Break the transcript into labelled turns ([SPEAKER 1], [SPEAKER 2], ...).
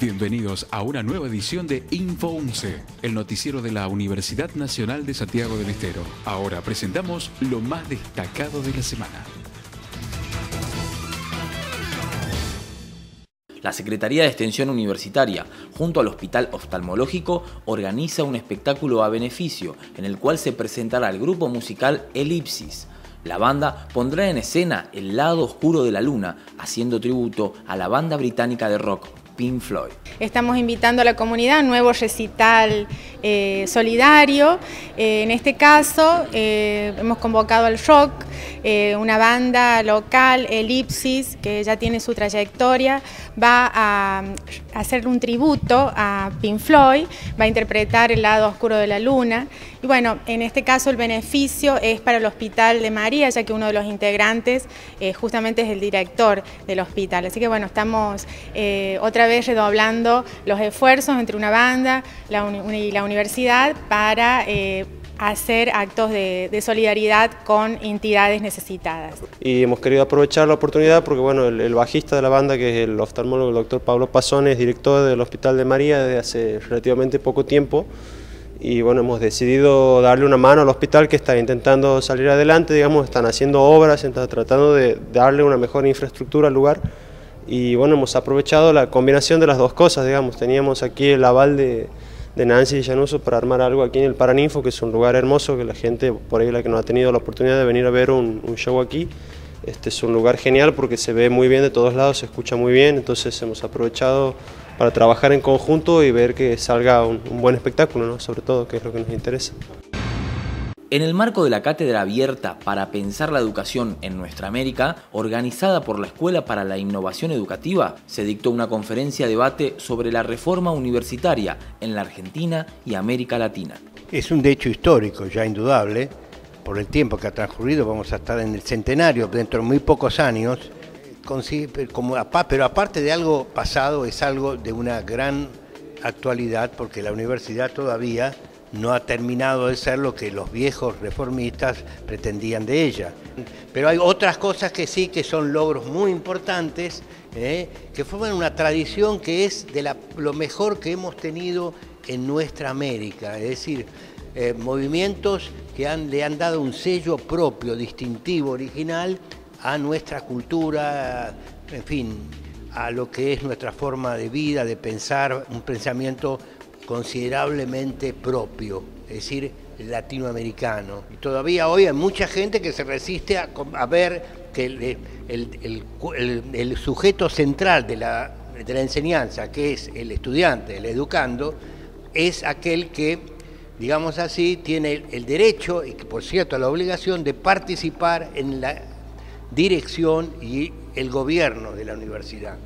[SPEAKER 1] Bienvenidos a una nueva edición de Info 11, el noticiero de la Universidad Nacional de Santiago del Estero. Ahora presentamos lo más destacado de la semana.
[SPEAKER 2] La Secretaría de Extensión Universitaria, junto al Hospital Oftalmológico, organiza un espectáculo a beneficio en el cual se presentará el grupo musical Elipsis. La banda pondrá en escena el lado oscuro de la luna, haciendo tributo a la banda británica de rock Pink Floyd.
[SPEAKER 3] Estamos invitando a la comunidad a un nuevo recital eh, solidario. Eh, en este caso eh, hemos convocado al rock, una banda local, Elipsis, que ya tiene su trayectoria, va a, hacer un tributo a Pink Floyd, va a interpretar el lado oscuro de la luna. Y bueno, en este caso el beneficio es para el Hospital de María, ya que uno de los integrantes justamente es el director del hospital. Así que bueno, estamos otra vez redoblando los esfuerzos entre una banda y la universidad para eh, hacer actos de, solidaridad con entidades necesitadas.
[SPEAKER 4] Y hemos querido aprovechar la oportunidad porque bueno, el, bajista de la banda, que es el oftalmólogo el doctor Pablo Pazón, es director del Hospital de María desde hace relativamente poco tiempo y bueno, hemos decidido darle una mano al hospital que está intentando salir adelante, digamos, están haciendo obras, están tratando de darle una mejor infraestructura al lugar y bueno, hemos aprovechado la combinación de las dos cosas, digamos, teníamos aquí el aval de, de Nancy y Llanuso para armar algo aquí en el Paraninfo, que es un lugar hermoso, que la gente por ahí la que no ha tenido la oportunidad de venir a ver un, show aquí, este es un lugar genial porque se ve muy bien de todos lados, se escucha muy bien, entonces hemos aprovechado para trabajar en conjunto y ver que salga un, un buen espectáculo, ¿no? sobre todo, que es lo que nos interesa.
[SPEAKER 2] En el marco de la Cátedra Abierta para Pensar la Educación en Nuestra América, organizada por la Escuela para la Innovación Educativa, se dictó una conferencia debate sobre la reforma universitaria en la Argentina y América Latina.
[SPEAKER 5] Es un hecho histórico, ya indudable, por el tiempo que ha transcurrido, vamos a estar en el centenario dentro de muy pocos años, pero aparte de algo pasado, es algo de una gran actualidad, porque la universidad todavía no ha terminado de ser lo que los viejos reformistas pretendían de ella. Pero hay otras cosas que sí, que son logros muy importantes, ¿eh? que forman una tradición que es de lo mejor que hemos tenido en nuestra América, es decir, eh, movimientos que le han dado un sello propio, distintivo, original a nuestra cultura, en fin, a lo que es nuestra forma de vida, de pensar, un pensamiento considerablemente propio, es decir, latinoamericano. Y todavía hoy hay mucha gente que se resiste a, ver que el, sujeto central de la, de la enseñanza, que es el estudiante, el educando, es aquel que, digamos así, tiene el derecho y que, por cierto, la obligación de participar en la dirección y el gobierno de la universidad.